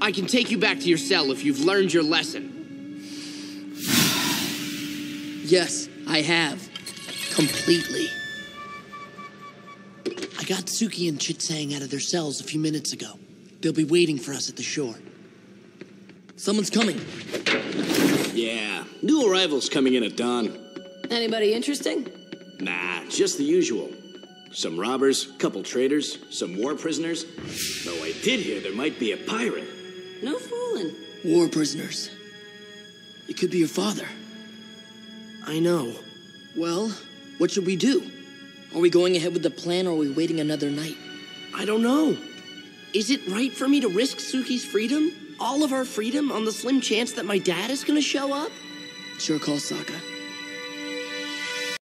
I can take you back to your cell if you've learned your lesson. Yes, I have. Completely. I got Suki and Chit Sang out of their cells a few minutes ago. They'll be waiting for us at the shore. Someone's coming. Yeah, new arrivals coming in at dawn. Anybody interesting? Nah, just the usual. Some robbers, couple traders, some war prisoners. Though I did hear there might be a pirate. No fooling. War prisoners. It could be your father. I know. Well, what should we do? Are we going ahead with the plan or are we waiting another night? I don't know. Is it right for me to risk Suki's freedom? All of our freedom on the slim chance that my dad is gonna show up? Sure call, Sokka.